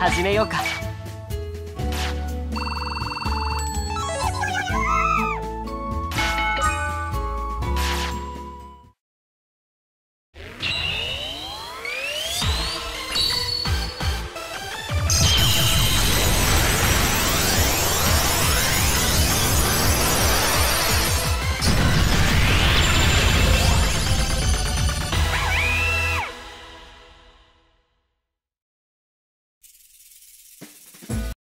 始めようか。